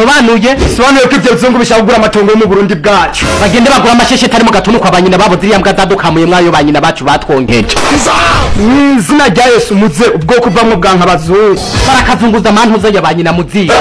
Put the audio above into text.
bisobanuye bisobanuye ko ibyo bizungu bishaka kugura amatongo yo mu burundi bwacu. Bagende bagura amasheshe atari mu gatuntu kwa banyina babo ziriya mbwa zadukamuye mwayo banyina bacu batwonkeje. Mu izina rya yesu muze ubwoko bwamwe bwanka abazungu barakazunguza amantuza ya banyina muziga